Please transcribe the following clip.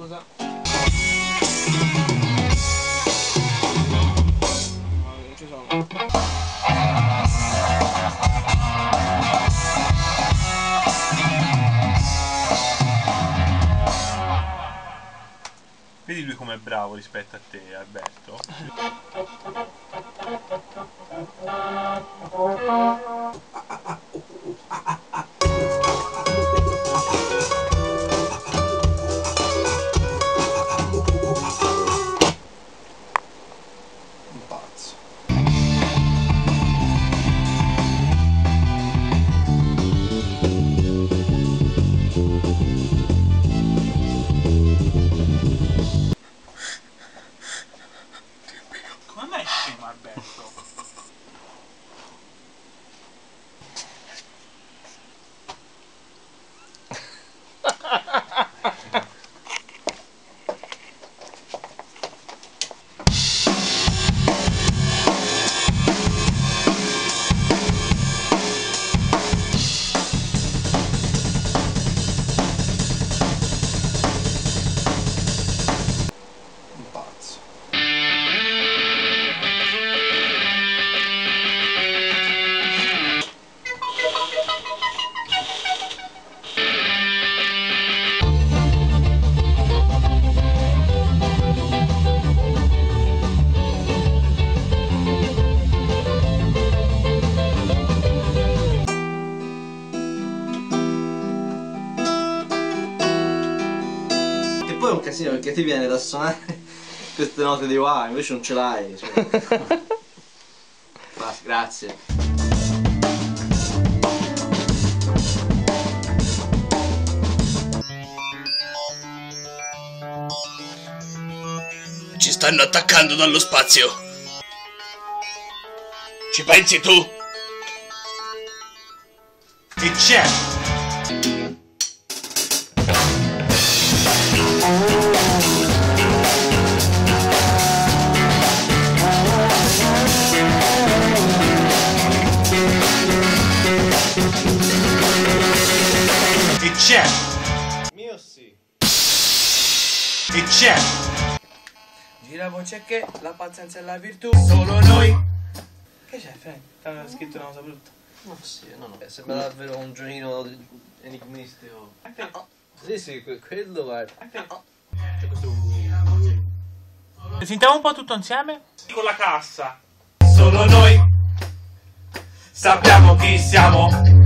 scusa non ci sono Vedi lui com'è bravo rispetto a te, Alberto. è un casino perché ti viene da suonare queste note di wow, invece non ce l'hai. cioè. Basta, grazie. Ci stanno attaccando dallo spazio. Ci pensi tu? E c'è! E c'è! Mio sì. E c'è! Gira voce che la pazienza è la virtù. Solo noi. Che c'è, Frank? T'aveva scritto una cosa brutta. No, sì, no, no. Sembra davvero un giochino enigmistico. Sì, sì, que- quello guarda. C'è questo... Sentiamo un po' tutto insieme? Con la cassa. Solo noi. Sappiamo chi siamo.